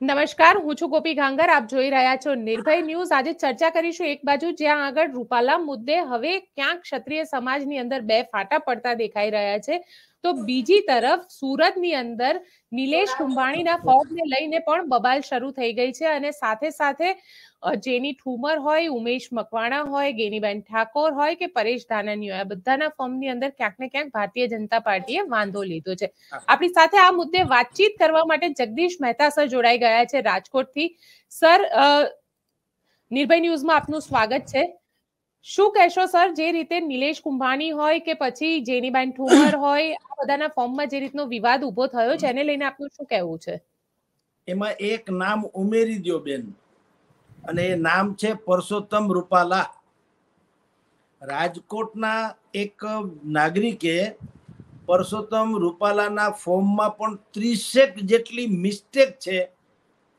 નમસ્કાર, હું છું ગોપી ઘાંગર આપ જોઈ રહ્યા છો નિર્ભય ન્યૂઝ. આજે ચર્ચા કરીશું એક બાજુ, જ્યાં આગળ રૂપાલા મુદ્દે હવે ક્યાંક ક્ષત્રિય સમાજની અંદર બે ફાટા પડતા દેખાઈ રહ્યા છે. તો બીજી તરફ સુરતની અંદર નિલેશ કુંભાણીના ફોર્મને લઈને પણ બબાલ શરૂ થઈ ગઈ છે અને સાથે સાથે જેની ઠુમર હોય ઉમેશ મકવાણા હોય ગેનીબેન ઠાકોર હોય કે પરેશ ધાનાની હોય આ બધાના ફોર્મની અંદર ક્યાંક ને ક્યાંક ભારતીય જનતા પાર્ટીએ વાંધો લીધો છે. આપણી સાથે આ મુદ્દે વાતચીત કરવા માટે જગદીશ મહેતા સર જોડાઈ ગયા છે રાજકોટથી. સર નિર્ભય ન્યૂઝમાં આપનું સ્વાગત છે. શું કહેશો સર? જે રીતે નિલેશ કુંભાણી હોય કે પછી જેનીબેન ઠુમર હોય આ બધાના ફોર્મમાં જે રીતનો વિવાદ ઊભો થયો છે એને લઈને આપનું શું કહેવું છે? એમાં એક નામ ઉમેરી દો બેન અને એ નામ છે પરસોત્તમ રૂપાલા. રાજકોટના એક નાગરિકે પરસોત્તમ રૂપાલાના ફોર્મમાં પણ ત્રીસેક જેટલી મિસ્ટેક છે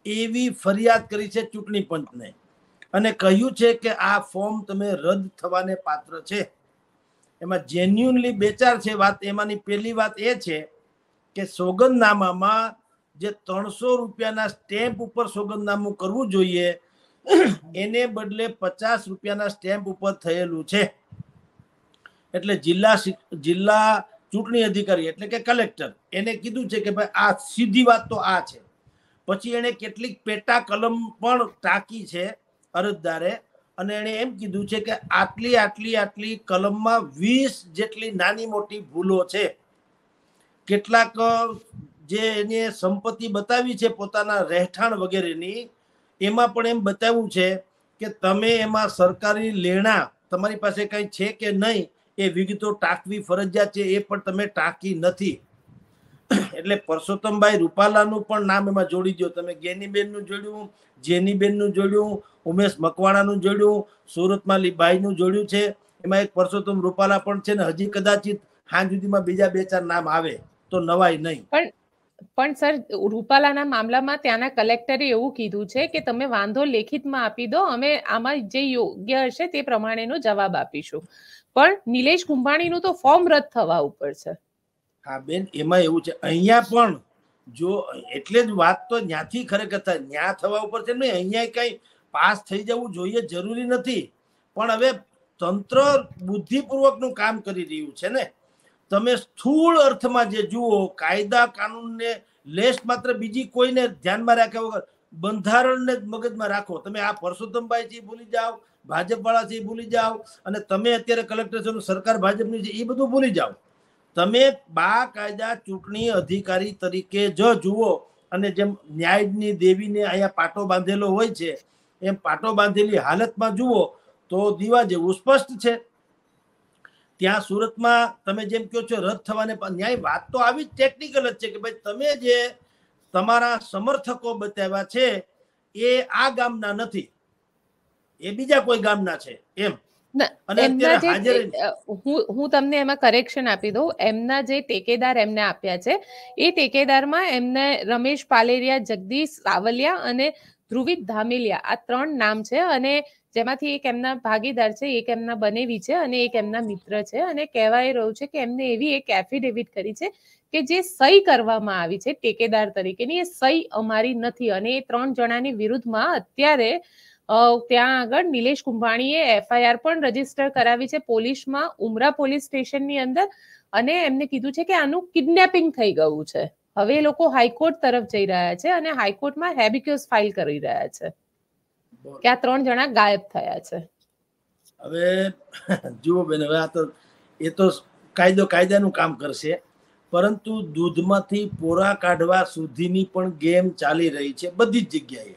એવી ફરિયાદ કરી છે ચૂંટણી પંચને. અને કહ્યું છે કે આ ફોર્મ તમે રદ થવાને પાત્ર છે. એમાં જેન્યુનલી બે ચાર છે વાત, એમાંની પહેલી વાત એ છે કે સોગંદનામામાં જે ત્રણસો રૂપિયાના સ્ટેમ્પ ઉપર સોગંદનામું કરવું જોઈએ, એને બદલે પચાસ રૂપિયાના સ્ટેમ્પ ઉપર થયેલું છે. એટલે જિલ્લા જિલ્લા ચૂંટણી અધિકારી એટલે કે કલેક્ટર, એને કીધું છે કે ભાઈ આ સીધી વાત તો આ છે. પછી એને કેટલીક પેટા કલમ પણ ટાંકી છે અરજદારે અને એણે એમ કીધું છે કે આટલી આટલી આટલી કલમમાં વીસ જેટલી નાની મોટી ભૂલો છે. કેટલાક જે એને સંપત્તિ બતાવી છે પોતાના રહેઠાણ વગેરેની, એમાં પણ એમ બતાવ્યું છે કે તમે એમાં સરકારી લેણા, તમારી પાસે કંઈ છે કે નહીં, એ વિગતો ટાંકવી ફરજિયાત છે, એ પણ તમે ટાંકી નથી. એટલે પરસોત્તમભાઈ રૂપાલાનું પણ નામ એમાં જોડી દો તમે ગેનીબેનનું જોડ્યું, જેનીબેનનું જોડ્યું ઉમેશ મકવાણાનું જોડ્યું સુરતમાં લીભાઈનું જોડ્યું છે. એમાં એક પરસોત્તમ રૂપાલા પણ છે ને હજી કદાચિત હાં સુધીમાં બીજા બે ચાર નામ આવે તો નવાય નહીં. પણ પણ સર રૂપાલાના મામલામાં ત્યાંના કલેક્ટરે એવું કીધું છે કે તમે વાંધો લેખિતમાં આપી દો અમે આમાં જે યોગ્ય હશે તે પ્રમાણેનો જવાબ આપીશું. પણ નિલેશ કુંભાણીનું તો ફોર્મ રદ થવા ઉપર છે. હા બેન એમાં એવું છે. અહીંયા પણ જો એટલે જ વાત તો ત્યાંથી ખરેખર ન્યા થવા ઉપર છે નહીં અહીંયા કઈ પાસ થઈ જવું જોઈએ, જરૂરી નથી. પણ હવે તંત્ર બુદ્ધિપૂર્વકનું કામ કરી રહ્યું છે ને. તમે સ્થૂળ અર્થમાં જે જુઓ, કાયદા કાનૂનને લેશ માત્ર બીજી કોઈને ધ્યાનમાં રાખ્યા વગર બંધારણને જ મગજમાં રાખો. તમે આ પરસોત્તમભાઈથી ભૂલી જાઓ, ભાજપવાળાથી ભૂલી જાઓ અને તમે અત્યારે કલેક્ટર સરકાર ભાજપની છે, એ બધું ભૂલી જાઓ. તમે બા કાયદા ચૂંટણી અધિકારી તરીકે જ જુઓ અને જેમ ન્યાયની દેવીને અહીંયા પાટો બાંધેલો હોય છે એમ પાટો બાંધેલી હાલતમાં જુઓ તો દીવા જેવું સ્પષ્ટ છે. ત્યાં સુરતમાં તમે જેમ કહો છો રદ થવાને ન્યાય વાત તો આવી જ ટેકનિકલ જ છે કે ભાઈ તમે જે તમારા સમર્થકો બતાવ્યા છે એ આ ગામના નથી. એ બીજા કોઈ ગામના છે એમ. હું તમને એમાં કરેક્શન આપી દઉં. એમના જે ટેકેદાર એમને આપ્યા છે એ ટેકેદારમાં એમને રમેશ પાલેરિયા જગદીશ સાવલિયા અને ધ્રુવિત ધામેલિયા, આ ત્રણ નામ છે અને જેમાંથી એક એમના ભાગીદાર છે, એક એમના બનેવી છે અને એક એમના મિત્ર છે અને કહેવાય રહ્યું છે કે એમને એવી એક એફિડેવિટ કરી છે કે જે સહી કરવામાં આવી છે, ટેકેદાર તરીકેની. એ સહી અમારી નથી અને એ ત્રણ જણાની વિરુદ્ધમાં અત્યારે ત્યાં આગળ નિલેશ કુંભાણીએ એફઆઈઆર પણ રજિસ્ટર કરાવી છે પોલીસમાં, ઉમરા પોલીસ સ્ટેશનની અંદર અને એમને કીધું છે કે આનું કિડનેપિંગ થઈ ગયું છે. હવે એ લોકો હાઈકોર્ટ તરફ જઈ રહ્યા છે અને હાઈકોર્ટમાં હેબિક્યુસ ફાઇલ કરી રહ્યા છે. કે આ ત્રણ જણા ગાયબ થયા છે. હવે જુઓ બેન હવે આ તો એ તો કાયદો કાયદાનું કામ કરશે પરંતુ દૂધમાંથી પોરા કાઢવા સુધીની પણ ગેમ ચાલી રહી છે બધી જ જગ્યાએ.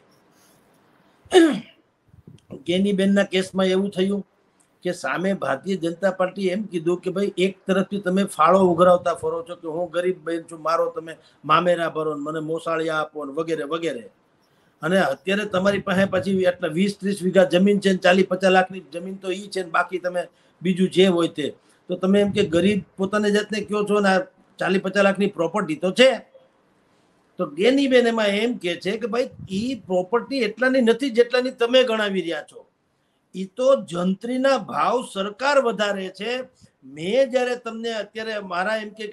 કેની બેનના કેસમાં એવું થયું કે સામે ભારતીય જનતા પાર્ટી એમ કીધું કે ભાઈ, એક તરફથી તમે ફાળો ઉઘરાવતા ફરો છો કે હું ગરીબ બેન છું, મારો તમે મામેરા ભરો મને મોસાળિયા આપો વગેરે વગેરે. અને અત્યારે તમારી પાસે પછી આટલા વીસ, ત્રીસ વીઘા જમીન છે ચાલીસ, પચાસ લાખની જમીન તો એ છે બાકી તમે બીજું જે હોય તે. તો તમે એમ કે ગરીબ પોતાની જાતને કયો છો ને આ ચાલીસ, પચાસ લાખની પ્રોપર્ટી તો છે. તો ગેનીબેન એમાં એમ કે છે કે ભાઈ એ પ્રોપર્ટી એટલાની નથી જેટલાની તમે ગણાવી રહ્યા છો. એ તો જંત્રીના ભાવ સરકાર વધારે છે. મેં જ્યારે તમને અત્યારે મારા એમ કે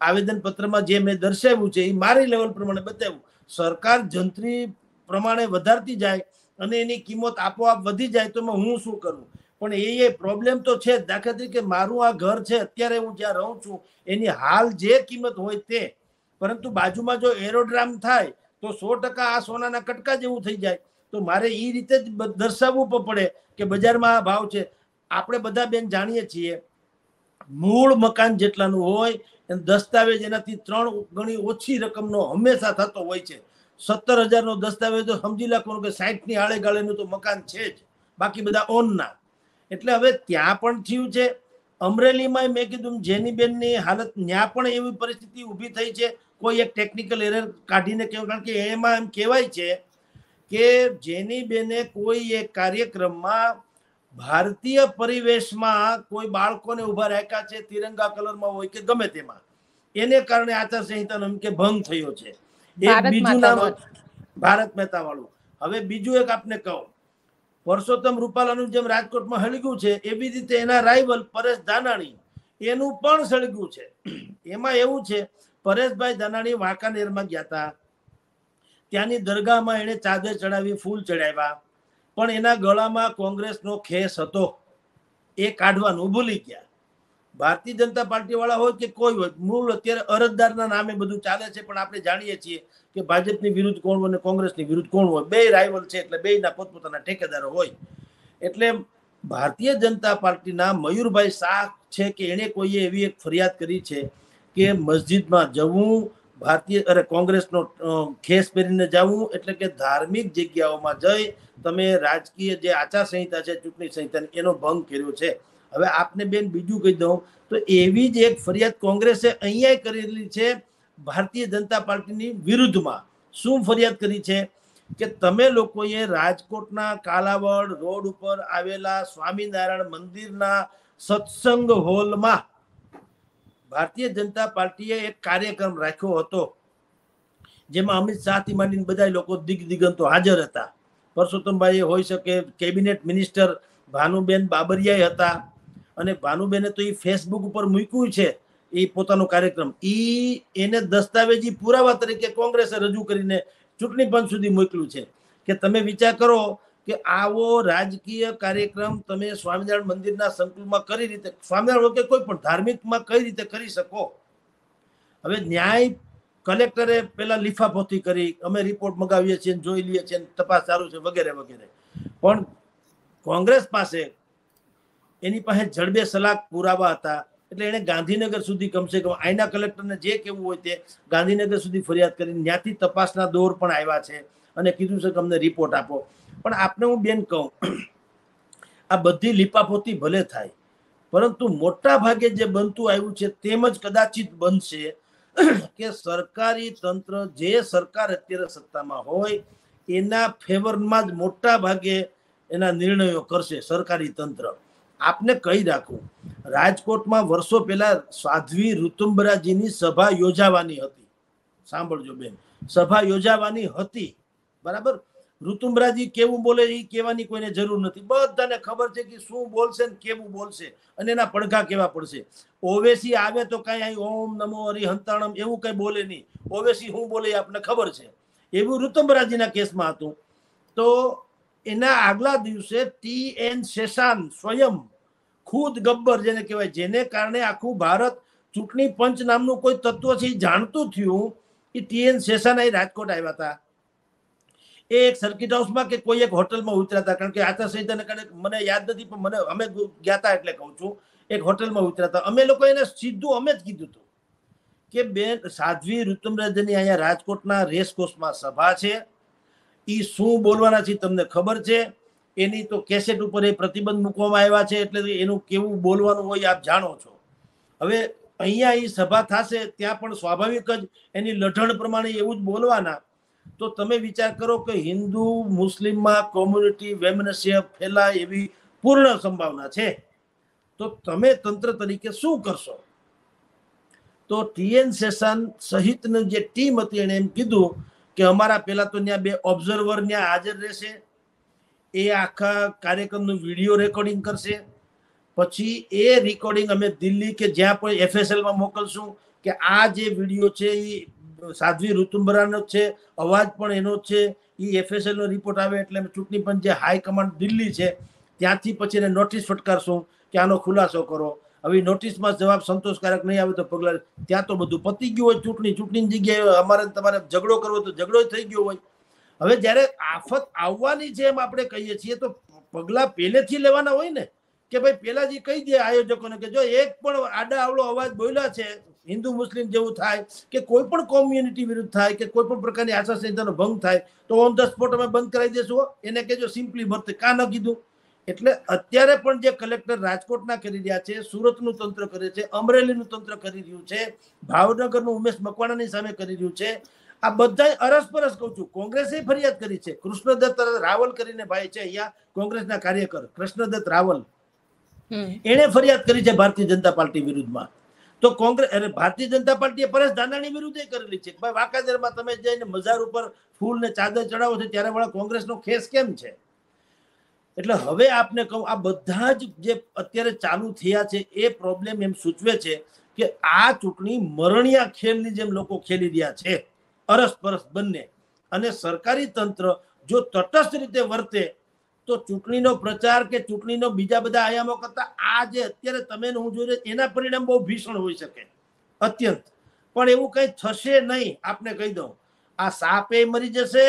આવેદન પત્રમાં જે મેં દર્શાવ્યું છે એ મારી લેવલ પ્રમાણે બતાવ્યું. સરકાર જંત્રી પ્રમાણે વધારતી જાય અને એની કિંમત આપોઆપ વધી જાય તો હું શું કરું? પણ એ એ પ્રોબ્લેમ તો છે દાખલા તરીકે મારું આ ઘર છે, અત્યારે હું જ્યાં રહું છું, એની હાલ જે કિંમત હોય તે. પરંતુ બાજુમાં જો એરોડ્રામ થાય, તો સો ટકા આ સોનાના કટકા જેવું થઈ જાય. તો મારે એ રીતે જ દર્શાવવું પડે કે બજારમાં આ ભાવ છે. આપણે બધા બેન જાણીએ છીએ, મૂળ મકાન જેટલાનું હોય દસ્તાવેજ એનાથી ત્રણ ગણી ઓછી રકમનો હંમેશા થતો હોય છે. સત્તર હજારનો દસ્તાવેજ તો સમજી રાખવાનું કે સાઠની આળે ગાળેનું તો મકાન છે જ. બાકી બધા ઓનના એટલે હવે ત્યાં પણ થયું છે. અમરેલીમાં મેં કીધું જેની બેનની હાલત ત્યાં પણ એવી પરિસ્થિતિ ઊભી થઈ છે. કોઈ એક ટેકનિકલ એરર કાઢીને કહેવું કારણ કે એમાં એમ કહેવાય છે કે જેની બેને કોઈ એક કાર્યક્રમમાં ભારતીય પરિવેશમાં કોઈ બાળકોને ઊભા રાખ્યા છે તિરંગા કલરમાં હોય કે ગમે તેમાં એને કારણે આચાર સંહિતાનો એમ કે ભંગ થયો છે. એક બીજું નામ ભારત મહેતા વાળું. હવે બીજું એક આપને કહું. પરસોત્તમ રૂપાલાનું જેમ રાજકોટમાં હળગ્યું છે એવી રીતે એના રાઇવલ પરેશ દાનાણી એનું પણ સળગ્યું છે. એમાં એવું છે પરેશભાઈ દાનાણી વાંકાનેરમાં ગયા હતા. ત્યાંની દરગાહમાં એને ચાદર ચડાવી, ફૂલ ચડાવ્યા. પણ એના ગળામાં કોંગ્રેસનો ખેસ હતો. એ કાઢવાનું ભૂલી ગયા. ભારતીય જનતા પાર્ટી વાળા હોય કે કોઈ હોય, મૂળ અત્યારે અરજદારના નામે બધું ચાલે છે, પણ આપણે જાણીએ છીએ કે ભાજપની વિરુદ્ધ કોણ હોય અને કોંગ્રેસની વિરુદ્ધ કોણ હોય. બે રાઇવલ છે એટલે બેના પોતપોતાના ઠેકેદારો હોય. એટલે ભારતીય જનતા પાર્ટીના મયુરભાઈ શાહ છે કે એણે કોઈએ એવી એક ફરિયાદ કરી છે કે મસ્જિદમાં જવું ભારતીય અરે કોંગ્રેસનો ખેસ પહેરીને જવું એટલે કે ધાર્મિક જગ્યાઓમાં જઈ તમે રાજકીય જે આચાર સંહિતા છે ચૂંટણી સંહિતા એનો ભંગ કર્યો છે. હવે આપને બેન બીજું કહી દઉં, તો એવી જ એક ફરિયાદ કોંગ્રેસે અહીંયા કરેલી છે ભારતીય જનતા પાર્ટીની વિરુદ્ધમાં. શું ફરિયાદ કરી છે? કે તમે લોકોએ રાજકોટના કાલાવડ રોડ ઉપર આવેલા સ્વામિનારાયણ મંદિરના સત્સંગ હોલમાં ભારતીય જનતા પાર્ટીએ એક કાર્યક્રમ રાખ્યો હતો, જેમાં અમિત શાહથી માંડીને બધા લોકો દિગ્દિગંતો હાજર હતા. પરસોત્તમભાઈ હોઈ શકે કેબિનેટ મિનિસ્ટર ભાનુબેન બાબરિયા હતા અને ભાનુબેને તો એ ફેસબુક ઉપર મૂક્યું છે એ પોતાનો કાર્યક્રમ. એ એને દસ્તાવેજી પુરાવા તરીકે કોંગ્રેસે રજૂ કરીને ચૂંટણી પંચ સુધી મોકલ્યું છે. કે તમે વિચાર કરો કે આવો રાજકીય કાર્યક્રમ તમે સ્વામિનારાયણ મંદિરના સંકુલમાં કઈ રીતે, સ્વામિનારાયણ કે કોઈ પણ ધાર્મિકમાં કઈ રીતે કરી શકો? હવે ન્યાય કલેક્ટરે પેલા લીફાફોથી કરી, અમે રિપોર્ટ મગાવીએ છીએ જોઈ લઈએ છીએ તપાસ ચાલુ છે વગેરે વગેરે. પણ કોંગ્રેસ પાસે એની પાસે જડબે સલાક પુરાવા હતા, એટલે એને ગાંધીનગર સુધી કમસે કમ આઈના કલેક્ટરને જે કેવું હોય તે ગાંધીનગર સુધી ફરિયાદ કરી ત્યાંથી તપાસના દોર પણ આવ્યા છે અને કીધું છે કે અમને રિપોર્ટ આપો. પણ આપને હું બેન કહું, આ બધી લીપાપોતી ભલે થાય, પરંતુ મોટા ભાગે જે બનતું આવ્યું છે તેમજ કદાચિત બનશે કે સરકારી તંત્ર જે સરકાર અત્યારે સત્તામાં હોય, એના ફેવરમાં જ મોટા ભાગે એના નિર્ણયો કરશે સરકારી તંત્ર. આપને કહી રાખું, રાજકોટમાં વર્ષો પહેલા સાધ્વી ઋતુંબરાજીની સભા યોજાવાની હતી. સાંભળજો બેન, સભા યોજાવાની હતી, બરાબર? ઋતુંબરાજી કેવું બોલે એ કહેવાની કોઈને જરૂર નથી. બધાને ખબર છે કે શું બોલશે ને કેવું બોલશે અને એના પડઘા કેવા પડશે. ઓવેસી આવે તો કાંઈ અહીં ઓમ નમો હરિહંતાણમ એવું કંઈ બોલે નહીં. ઓવેસી શું બોલે આપને ખબર છે. એવું ઋતુમરાજીના કેસમાં હતું. તો એના આગલા દિવસે ટી એન શેષાન સ્વયં ખુદ ગબ્બર જેને કહેવાય, જેને કારણે આખું ભારત ચૂંટણી પંચ નામનું કોઈ તત્વ છે એ જાણતું થયું, એ ટી એન શેષાન અહીં રાજકોટ આવ્યા હતા. એ એક સર્કિટ હાઉસમાં કે કોઈ એક હોટલમાં ઉતર્યા કારણ કે આચારસંહિતાને કારણે મને યાદ નથી, પણ મને અમે ગયા હતા એટલે કહું છું, એક હોટલમાં ઉતર્યા હતા. અમે લોકો એને સીધું અમે જ કીધું હતું કે બેન, સાધ્વી ઋતુમરાજની અહીંયા રાજકોટના રેસકોર્સમાં સભા છે. એ શું બોલવાના છે તમને ખબર છે? એની તો કેસેટ ઉપર એ પ્રતિબંધ મૂકવામાં આવ્યા છે, એટલે એનું કેવું બોલવાનું હોય આપ જાણો છો. હવે અહીંયા એ સભા થશે, ત્યાં પણ સ્વાભાવિક જ એની લઢણ પ્રમાણે એવું જ બોલવાના. તો તમે વિચાર કરો કે હિન્દુ, મુસ્લિમમાં કોમ્યુનિટી વેમનસ્ય ફેલાય એવી પૂર્ણ સંભાવના છે. તો તમે તંત્ર તરીકે શું કરશો? તો ટીએન સેશન સહિતની જે ટીમ હતી એણે એમ કીધું કે અમારા પહેલાં તો ત્યાં બે ઓબ્ઝર્વર ત્યાં હાજર રહેશે. એ આખા કાર્યક્રમનું વીડિયો રેકોર્ડિંગ કરશે. પછી એ રેકોર્ડિંગ અમે દિલ્હી કે જ્યાં પણ એફએસએલમાં મોકલશું કે આ જે વીડિયો છે એ સાધ્વી ઋતુંબરાનો છે, અવાજ પણ એનો છે. એ એફએસએલનો રિપોર્ટ આવે એટલે ચૂંટણી પંચ જે હાઈ કમાન્ડ દિલ્હી છે, ત્યાંથી પછી એને નોટિસ ફટકારશું કે આનો ખુલાસો કરો. હવે નોટિસમાં જવાબ સંતોષકારક નહીં આવે તો પગલાં ત્યાં તો બધું પતી ગયું હોય ચૂંટણી, ચૂંટણીની જગ્યાએ અમારે તમારે ઝઘડો કરવો તો ઝઘડો થઈ ગયો હોય. હવે જ્યારે આફત આવવાની એમ આપણે કહીએ છીએ તો પગલાં પહેલેથી લેવાના હોય ને. કે ભાઈ પેલાજી કહી દે આયોજકોને કે જો એક પણ આડા આવડો અવાજ બોલ્યા છે, હિન્દુ, મુસ્લિમ જેવું થાય, કે કોઈ પણ કોમ્યુનિટી વિરુદ્ધ થાય, કે કોઈ પણ પ્રકારની આચારસંહિતાનો ભંગ થાય, તો ઓન ધ સ્પોટ અમે બંધ કરાવી દેશું એને કહેજો સિમ્પલી ભરતે, કા ન કીધું? એટલે અત્યારે પણ જે કલેક્ટર રાજકોટના કરી રહ્યા છે, સુરતનું તંત્ર કરે છે, અમરેલીનું તંત્ર કરી રહ્યું છે, ભાવનગરનું ઉમેશ મકવાણાની સામે કરી રહ્યું છે. આ બધા અરસપરસ કહું છું. કોંગ્રેસે ફરિયાદ કરી છે. કૃષ્ણદત્ત રાવલ કરીને ભાઈ છે અહીંયા કોંગ્રેસના કાર્યકર, કૃષ્ણદત્ત રાવલ. એણે ફરિયાદ કરી છે ભારતીય જનતા પાર્ટી વિરુદ્ધમાં. તો કોંગ્રેસ અરે, ભારતીય જનતા પાર્ટીએ પરેશ ધાનાણી વિરુદ્ધ કરેલી છે. ભાઈ, વાંકાનેરમાં તમે જઈને મજાર ઉપર ફૂલ ને ચાદર ચડાવો છો, ત્યારે વાળા કોંગ્રેસનો ખેસ કેમ છે? એટલે હવે આપને કહું, આ બધા જ જે અત્યારે ચાલુ થયા છે, એ પ્રોબ્લેમ એમ સૂચવે છે કે આ ચૂંટણી મરણિયા ખેલની જેમ લોકો ખેલી રહ્યા છે. અરસ પરસ બંને. અને સરકારી તંત્ર જો તટસ્થ રીતે વર્તે તો ચૂંટણીનો પ્રચાર કે ચૂંટણીનો બીજા બધા આયામો કરતા આ જે અત્યારે તમે હું જોઈ રહ્યો એના પરિણામ બહુ ભીષણ હોઈ શકે. અત્યંત. પણ એવું કઈ થશે નહીં, આપને કહી દઉં. આ સાપે મરી જશે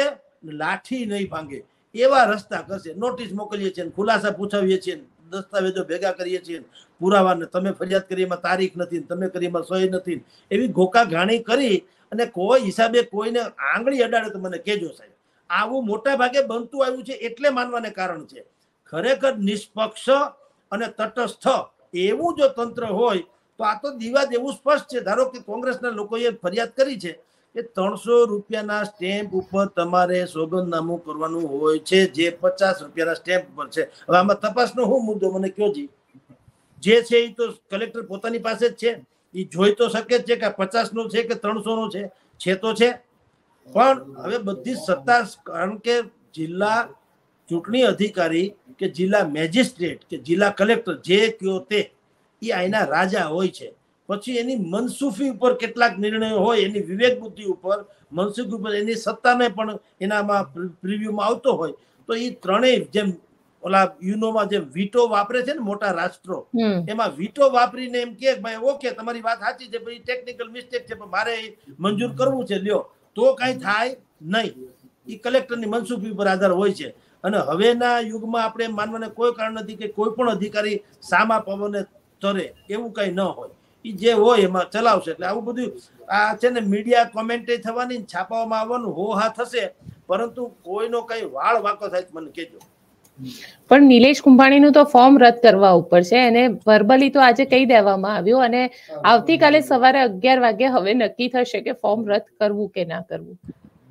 લાઠી નહીં ભાંગે. એવા રસ્તા કરશે. નોટિસ મોકલીએ છીએ ખુલાસા પૂછાવીએ છીએ દસ્તાવેજો ભેગા કરીએ છીએ પુરાવાને તમે ફરિયાદ કરી, એમાં તારીખ નથી તમે કરી, એમાં સહી નથી એવી ઘોકા ઘાણી કરી અને કોઈ હિસાબે કોઈને આંગળી અડાડે તો મને કહેજો સાહેબ. આવું મોટા ભાગે બનતું આવ્યું છે એટલે માનવાને કારણ છે. ખરેખર નિષ્પક્ષ અને તટસ્થ એવું જો તંત્ર હોય, તો આ તો દીવા જેવું સ્પષ્ટ છે. ધારો કે કોંગ્રેસના લોકોએ ફરિયાદ કરી છે કે ત્રણસો રૂપિયાના સ્ટેમ્પ ઉપર તમારે સોગંદનામું કરવાનું હોય છે, જે પચાસ રૂપિયાના સ્ટેમ્પ ઉપર છે. હવે આમાં તપાસનો શું મુદ્દો મને કયો જી? જે છે એ તો કલેક્ટર પોતાની પાસે જ છે. એ જોઈ તો શકે છે કે પચાસ નો છે કે ત્રણસો નો છે. છે તો છે. પણ હવે બધી સત્તા કારણ કે જિલ્લા ચૂંટણી અધિકારી કે જિલ્લા મેજિસ્ટ્રેટ કે જિલ્લા કલેક્ટર જે કયો તે એ આઈના રાજા હોય છે. પછી એની મનસુફી ઉપર કેટલાક નિર્ણયો હોય એની વિવેક બુદ્ધિ ઉપર મનસુખી ઉપર એની સત્તાને પણ એનામાં પ્રિવ્યુમાં આવતો હોય તો એ ત્રણેય જેમ ઓલા યુનોમાં જેમ વીટો વાપરે છે ને મોટા રાષ્ટ્રો એમાં વીટો વાપરીને એમ કે ભાઈ ઓકે તમારી વાત સાચી છે ભાઈ ટેકનિકલ મિસ્ટેક છે પણ મારે મંજૂર કરવું છે લ્યો. તો કાંઈ થાય નહીં. એ કલેક્ટરની મનસુખી પર આધાર હોય છે. અને હવેના યુગમાં આપણે માનવાને કોઈ કારણ નથી કે કોઈ પણ અધિકારી સામા પવને તરે એવું કઈ ન હોય. એ જે હોય એમાં ચલાવશે. એટલે આવું બધું આ છે ને મીડિયા કોમેન્ટે થવાની છાપવામાં આવવાનું હો હા થશે. પરંતુ કોઈનો કઈ વાળ વાંકો થાય મને કહેજો. પણ નિલેશ કુંભાણીનું તો ફોર્મ રદ કરવા ઉપર છે. એને વર્બલી તો આજે કહી દેવામાં આવ્યું અને આવતીકાલે સવારે અગિયાર વાગે હવે નક્કી થશે કે ફોર્મ રદ કરવું કે ના કરવું.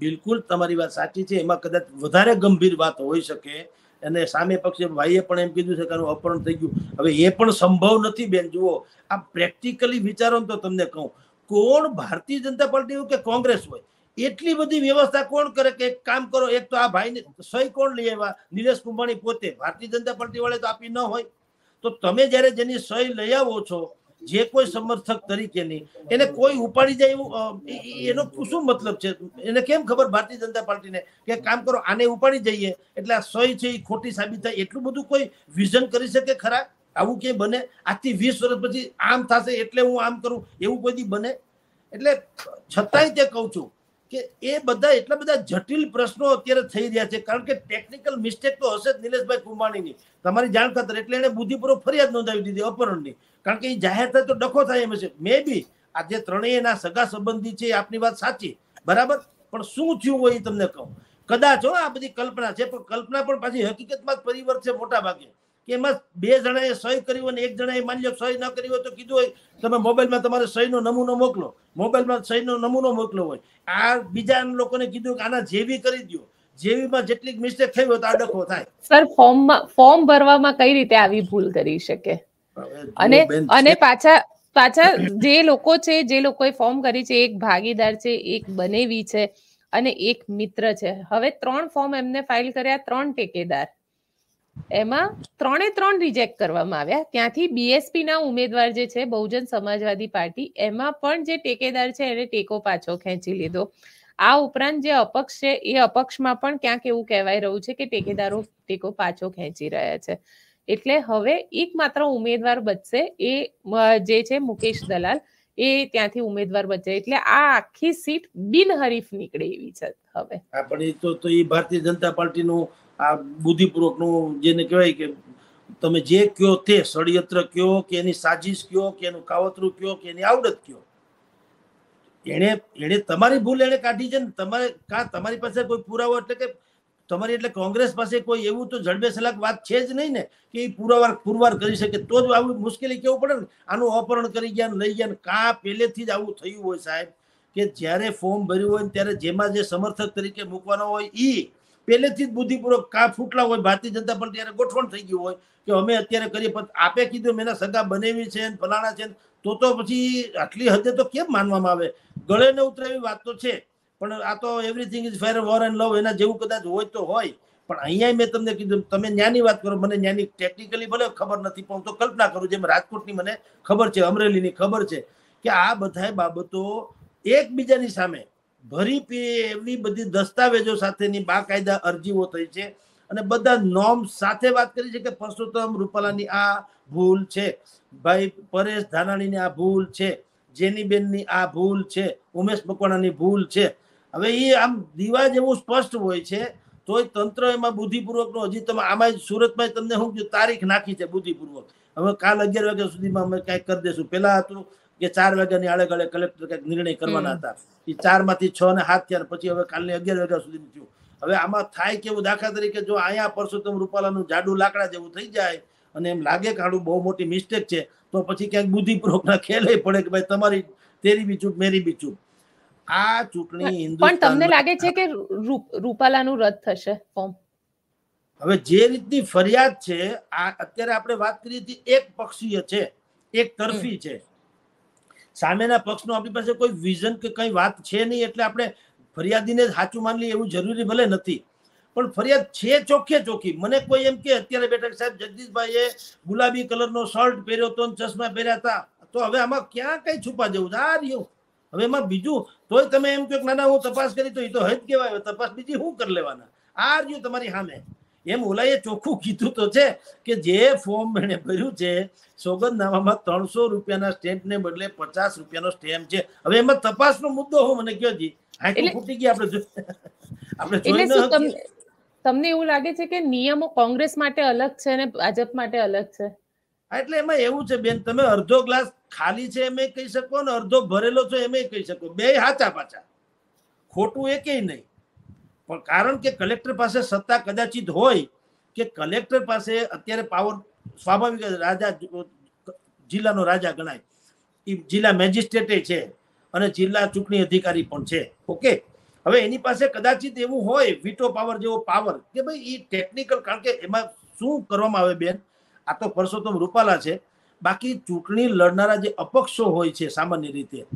બિલકુલ તમારી વાત સાચી છે. એમાં કદાચ વધારે ગંભીર વાત હોઈ શકે અને સામે પક્ષે ભાઈએ પણ એમ કીધું છે કે આનું અપહરણ થઈ ગયું. હવે એ પણ સંભવ નથી બેન. જુઓ, આ પ્રેક્ટિકલી વિચારો તો તમને કહું, કોણ ભારતીય જનતા પાર્ટી હોય કે કોંગ્રેસ હોય? એટલી બધી વ્યવસ્થા કોણ કરે કે કામ કરો, એક તો આ ભાઈને સહી કોણ લઈ આવ્યા? નિલેશ કુંભાણી પોતે. ભારતીય જનતા પાર્ટી વાળે તો આપી ન હોય. તો તમે જ્યારે જેની સહી લઈ આવો છો, જે કોઈ સમર્થક તરીકેની એને કોઈ ઉપાડી જાય એવું એનો શું મતલબ છે? એને કેમ ખબર ભારતીય જનતા પાર્ટીને કે કામ કરો, આને ઉપાડી જઈએ? એટલે આ સહી છે એ ખોટી સાબિત થાય, એટલું બધું કોઈ વિઝન કરી શકે ખરા? આવું કે બને? આજથી વીસ વર્ષ પછી આમ થશે એટલે હું આમ કરું, એવું કોઈ બને? એટલે છતાંય તે કહું છું કે એ બધા એટલા બધા જટિલ પ્રશ્નો અત્યારે થઈ રહ્યા છે. કારણ કે ટેકનિકલ મિસ્ટેક તો હશે જ નિલેશભાઈ કુંભાણીની. તમારી જાણ ખાતર એટલે એને બુદ્ધિપૂર્વક ફરિયાદ નોંધાવી દીધી, અપહરણની. કારણ કે એ જાહેર થાય તો ડખો થાય એમ છે મે બી આ જે ત્રણેયના સગા સંબંધી છે આપની વાત સાચી. બરાબર? પણ શું થયું હોય એ તમને કહું. કદાચ હો, આ બધી કલ્પના છે, પણ કલ્પના પણ પાછી હકીકતમાં જ પરિવર્ત છે મોટા ભાગે કે એમાં બે જણાએ સહી કરી હોય ને એક જણાએ માની લો સહી ન કરી હોય તો કીધું હોય તમે મોબાઈલમાં તમારે સહીનો નમૂનો મોકલો. મોબાઈલમાં સહીનો નમૂનો મોકલો હોય. આ બીજા લોકોને કીધું કે આના જેવી કરી દો જેવીમાં જેટલી મિસ્ટેક થઈ હોય તો આ થાય. સર ફોર્મમાં ફોર્મ ભરવામાં કઈ રીતે આવી ભૂલ કરી શકે? અને અને પાછા પાછા જે લોકો છે જે લોકોએ ફોર્મ કરી છે એક ભાગીદાર છે એક બનેવી છે અને એક મિત્ર છે. હવે ત્રણ ફોર્મ એમને ફાઇલ કર્યા ત્રણ ટેકેદાર. એમાં ત્રણે ત્રણ રિજેક્ટ કરવામાં આવ્યા. ત્યાંથી બીએસપી ના ઉમેદવાર જે છે, બહુજન સમાજવાદી પાર્ટી, એમાં પણ જે ટેકેદાર છે, એને ટેકો પાછો ખેંચી લીધો. આ ઉપરાંત જે અપક્ષ છે, એ અપક્ષમાં પણ ક્યાંક એવું કહેવાય રહ્યું છે કે ટેકેદારો ટેકો પાછો ખેંચી રહ્યા છે. એટલે હવે એક માત્ર ઉમેદવાર બચશે એ જે છે મુકેશ દલાલ. એ ત્યાંથી ઉમેદવાર બચે. એટલે આ આખી સીટ બિનહરીફ નીકળે એવી છે હવે. પણ એ તો એ ભારતીય જનતા પાર્ટીનું આ બુદ્ધિપૂર્વકનું જેને કહેવાય કે તમે જે કયો તે ષડયંત્ર કયો, કે એની સાજિશ કયો, કે એનું કાવતરું કયો, કે એની આવડત કયો. એને એને તમારી ભૂલ એને કાઢી છે ને તમારે કા તમારી પાસે કોઈ પુરાવો એટલે કે તમારી એટલે કોંગ્રેસ પાસે કોઈ એવું તો જડબે સલાક વાત છે જ નહીં ને, કે એ પુરાવાર, પુરવાર કરી શકે તો જ આવું મુશ્કેલી કેવું પડે ને? આનું અપહરણ કરી ગયા લઈ ગયા કા પહેલેથી જ આવું થયું હોય સાહેબ, કે જ્યારે ફોર્મ ભર્યું હોય ત્યારે જેમાં જે સમર્થક તરીકે મૂકવાનો હોય એ પહેલેથી જ બુદ્ધિપૂર્વક કા ફૂટલા હોય, ભારતીય જનતા પાર્ટી ત્યારે ગોઠવણ થઈ ગયું હોય કે અમે અત્યારે કરીએ, પણ આપે કીધું મેં સગા બનેવી છે ફલાણા છે તો તો પછી આટલી હદે તો કેમ માનવામાં આવે? ગળે ને ઉતરે એવી વાત તો છે, પણ આ તો everything is fair war and love એના જેવું કદાચ હોય તો હોય. પણ અહીંયા મેં તમને કીધું, તમે ન્યાની વાત કરો, મને ન્યાની ટેકનિકલી ભલે ખબર નથી, પણ હું તો કલ્પના કરું જેમ રાજકોટની મને ખબર છે, અમરેલીની ખબર છે, કે આ બધા બાબતો એકબીજાની સામે ભરી પીએ એવી બધી દસ્તાવેજો સાથેની બાકાયદા અરજીઓ થઈ છે. અને બધા નોમ સાથે વાત કરી છે કે પરસોત્તમ રૂપાલાની આ ભૂલ છે. ભાઈ પરેશ ધાનાણીની આ ભૂલ છે. જેનીબેનની આ ભૂલ છે. ઉમેશ મકવાણાની ભૂલ છે. હવે એ આમ દીવા જેવું સ્પષ્ટ હોય છે, તોય તંત્ર એમાં બુદ્ધિપૂર્વકનો, હજી તમે આમાં સુરતમાં તમને શું તારીખ નાખી છે બુદ્ધિપૂર્વક. હવે કાલ અગિયાર વાગ્યા સુધીમાં અમે કાંઈક કરી દેશું. પહેલાં હતું કે ચાર વાગ્યાની આડે ગળે કલેક્ટર કંઈક નિર્ણય કરવાના હતા. એ ચારમાંથી છ ને હાથ થયા પછી હવે કાલની અગિયાર વાગ્યા સુધી થયું. હવે આમાં થાય કેવું દાખલા તરીકે જો અહીંયા પરસોત્તમ રૂપાલાનું જાડુ લાકડા જેવું થઈ જાય અને એમ લાગે કે આડું બહુ મોટી મિસ્ટેક છે તો પછી ક્યાંક બુદ્ધિપૂર્વકના ખેલે પડે કે ભાઈ તમારી તેરી બી ચૂપ મેરી બી ચૂપ. આ ચૂંટણી પણ તમને લાગે છે કે રૂપાલાનું રદ થશે ફોર્મ હવે જે રીતની ફરિયાદ છે આ અત્યારે આપણે વાત કરી હતી એક પક્ષીય છે એક તરફી છે. સામેના પક્ષનો આપણી પાસે કોઈ વિઝન કે કંઈ વાત છે નહીં એટલે આપણે ફરિયાદીને સાચું માની એવું જરૂરી ભલે નથી. પણ ફરિયાદ છે ચોખ્ખે ચોખ્ખી. મને કોઈ એમ કે અત્યારે બેઠક સાહેબ જગદીશભાઈએ ગુલાબી કલરનો શર્ટ પહેર્યો હતો ચશ્મા પહેર્યા હતા. તો હવે આમાં ક્યાં કઈ છુપા જવું? આ રહ્યું. હવે એમાં બીજું, તોય તમે એમ કહો ના હું તપાસ કરી તો એ તો હજ કહેવાય. તપાસ બીજી શું કરી લેવાના? આ રહ્યું તમારી સામે. એમ ઓલાએ ચોખ્ખું કીધું તો છે કે જે ફોર્મ એને ભર્યું છે સોગંદનામામાં ત્રણસો રૂપિયાના સ્ટેમ્પને બદલે પચાસ રૂપિયાનો સ્ટેમ્પ છે. હવે એમાં તપાસનો મુદ્દો હું મને કયો જી? ફૂટી ગયા આપણે આપણે જોઈ તમને એવું લાગે છે કે નિયમો કોંગ્રેસ માટે અલગ છે અને ભાજપ માટે અલગ છે? એટલે એમાં એવું છે બેન તમે અડધો ગ્લાસ ખાલી છે એમ કહી શકો ને અડધો ભરેલો છે એમ કહી શકો. બે હાચા પાછા. ખોટું એકેય નહીં. પણ કારણ કે કલેક્ટર પાસે સત્તા કદાચિત હોય કે કલેક્ટર પાસે અત્યારે પાવર સ્વાભાવિક રાજા જિલ્લાનો રાજા ગણાય. એ જિલ્લા મેજિસ્ટ્રેટે છે અને જિલ્લા ચૂંટણી અધિકારી પણ છે. ઓકે? હવે એની પાસે કદાચિત એવું હોય, વીટો પાવર જેવો પાવર, કે ભાઈ એ ટેકનિકલ, કારણ કે એમાં શું કરવામાં આવે બેન? આ તો પરસોત્તમ રૂપાલા છે. બાકી ચૂંટણી લડનારા જે અપક્ષો હોય છે સામાન્ય રીતે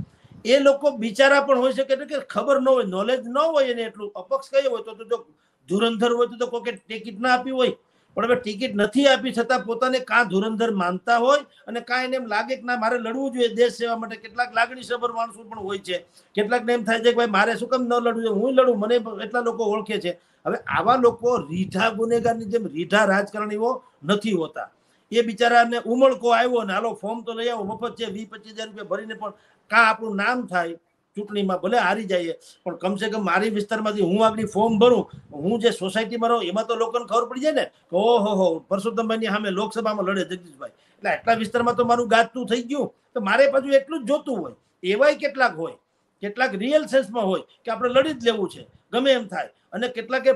એ લોકો બિચારા પણ હોઈ શકે કે ખબર ન હોય નોલેજ ન હોય એને એટલું, અપક્ષ કયો હોય તો જો ધુરંધર હોય તો કોઈ ટિકિટ ના આપી હોય. પણ હવે ટિકિટ નથી આપી છતાં પોતાને કાં ધુરંધર માનતા હોય અને કાં એને એમ લાગે કે ના, મારે લડવું જોઈએ દેશ સેવા માટે. કેટલાક લાગણી સભર માણસો પણ હોય છે. કેટલાક એમ થાય છે કે ભાઈ, મારે શું કેમ ન લડવું જોઈએ? હું લડું? મને એટલા લોકો ઓળખે છે. હવે આવા લોકો રીઢા ગુનેગારની જેમ રીઢા રાજકારણીઓ નથી હોતા. એ બિચારાને ઉમળકો આવ્યો ને હાલો ફોર્મ તો લઈ આવો, મફત છે, વીસ પચીસ હજાર રૂપિયા ભરીને પણ કાં આપણું નામ થાય, ચૂંટણીમાં ભલે હારી જઈએ, પણ કમસે કમ મારી વિસ્તારમાંથી હું આગળ ફોર્મ ભરું, હું જે સોસાયટીમાં રહું, એમાં તો લોકોને ખબર પડી જાય ને કે ઓહો હો, પરસોત્તમભાઈની સામે લોકસભામાં લડે જગદીશભાઈ. એટલે આટલા વિસ્તારમાં તો મારું ગાજતું થઈ ગયું. તો મારે પાછું એટલું જ જોતું હોય, એવાય કેટલાક હોય, કેટલાક રિયલ સેન્સમાં હોય કે આપણે લડી જ લેવું છે, ગમે એમ થાય. અને કેટલાકે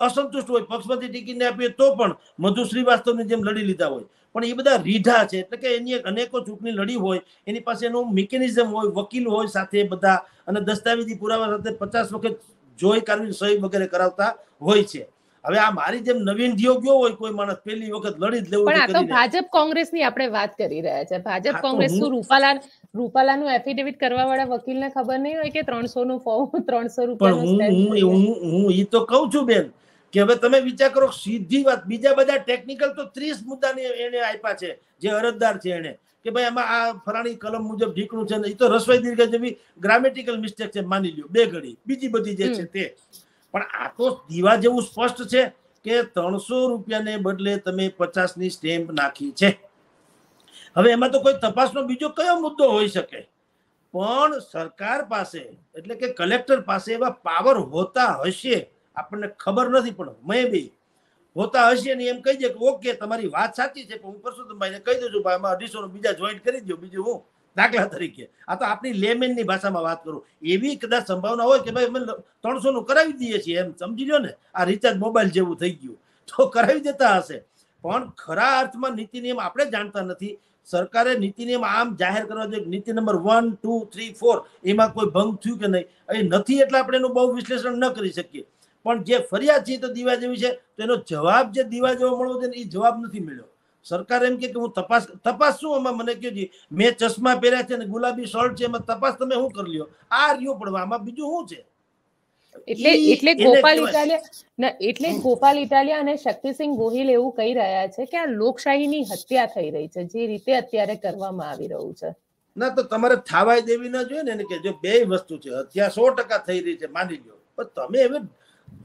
અસંતુષ્ટ હોય, પક્ષમાંથી ટિકિટને આપીએ તો પણ મધુ શ્રીવાસ્તવની જેમ લડી લીધા હોય. પણ એ બધા રીઢા છે. એટલે કે એની અનેકો ચૂંટણી લડી હોય એની પાસે એનું મિકેનિઝમ હોય વકીલ હોય સાથે બધા અને દસ્તાવેજી પુરાવા સાથે પચાસ વખત જોઈ કાઢવી સહી વગેરે કરાવતા હોય છે. હવે આ મારી જેમ નવીન જીઓ ગયો હોય કોઈ માણસ પહેલી વખત લડી જ લેવું પણ આ તો ભાજપ કોંગ્રેસની આપણે વાત કરી રહ્યા છે. ભાજપ કોંગ્રેસનું રૂપાલા રૂપાલાનું એફિડેવિટ કરવા વાળા વકીલને ખબર નહીં હોય કે ત્રણસો નું ફોર્મ ત્રણસો રૂપિયા હું હું હું ઈ તો કઉ છું બેન કે હવે તમે વિચાર કરો સીધી વાત બીજા બધા ટેકનિકલ તો ત્રીસ મુદ્દાની એને આપ્યા છે જે અરજદાર છે એને કે ભાઈ આમાં આ ફલાણી કલમ મુજબ ઢીકણું છે ને એ તો રસોઈ દીર્ઘ જેવી ગ્રામેટિકલ મિસ્ટેક છે માની લ્યો બે ઘડી બીજી બધી જે છે તે. પણ આ તો દીવા જેવું સ્પષ્ટ છે કે ત્રણસો રૂપિયાને બદલે તમે પચાસની સ્ટેમ્પ નાખી છે. હવે એમાં તો કોઈ તપાસનો બીજો કયો મુદ્દો હોઈ શકે? પણ સરકાર પાસે એટલે કે કલેક્ટર પાસે એવા પાવર હોતા હશે આપણને ખબર નથી પણ મેં બી હોતા હશે ને એમ કહી દે કે, ઓકે, તમારી વાત સાચી છે, પણ હું પરસોત્તમભાઈને કહી દઉં છું, ભાઈ આમાં અઢીસો બીજા જોઈન્ટ કરી દો બીજું હું દાખલા તરીકે. આ તો આપણી લેમેનની ભાષામાં વાત કરું. એવી કદાચ સંભાવના હોય કે, ભાઈ, અમે ત્રણસો નું કરાવી દઈએ છીએ. એમ સમજી લો ને, આ રિચાર્જ મોબાઈલ જેવું થઈ ગયું. તો કરાવી દેતા હશે. પણ ખરા અર્થમાં નીતિ નિયમ આપણે જાણતા નથી. સરકારે નીતિ નિયમ આમ જાહેર કરવા જોઈએ નીતિ number one two three four એમાં કોઈ ભંગ થયું કે નહીં? એ નથી એટલે આપણે એનું બહુ વિશ્લેષણ ન કરી શકીએ. પણ જે ફરિયાદ છે તો દીવા જેવી છે તો એનો જવાબ જે દીવા જેવો મળવો છે એ જવાબ નથી મળ્યો. સરકાર એમ કે હું તપાસ તપાસ શું આમાં? મને કહ્યું છે મેં ચશ્મા પહેર્યા છે અને ગુલાબી શર્ટ છે એમાં તપાસ તમે શું કરી લ્યો? આ રહ્યો પણ આમાં બીજું શું છે? એટલે એટલે ગોપાલ ઇટાલિયા એટલે ગોપાલ ઇટાલિયા અને શક્તિસિંહ ગોહિલ એવું કહી રહ્યા છે કે આ લોકશાહીની હત્યા થઈ રહી છે જે રીતે અત્યારે કરવામાં આવી રહ્યું છે. ના તો તમારે થાવાય દેવી ના જોઈએ ને કે જો બે વસ્તુ છે હત્યા સો ટકા થઈ રહી છે માની લ્યો. પણ તમે હવે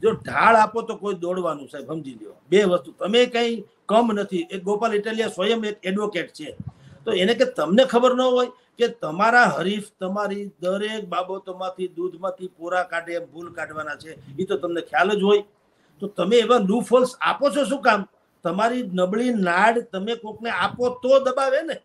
જો ઢાળ આપો તો કોઈ દોડવાનું, સાહેબ, સમજી લ્યો. બે વસ્તુ, તમે કઈ કમ નથી. એક ગોપાલ ઇટાલિયા સ્વયં એક એડવોકેટ છે. તો એને કે તમને ખબર ન હોય કે તમારા હરીફ, તમારી દરેક બાબતોમાંથી, દૂધમાંથી પૂરા કાઢે, ભૂલ કાઢવાના છે એ તો તમને ખ્યાલ જ હોય. તો તમે એવા લૂ ફોલ્સ આપો છો શું કામ? તમારી નબળી નાડ તમે કોકને આપો તો દબાવે ને.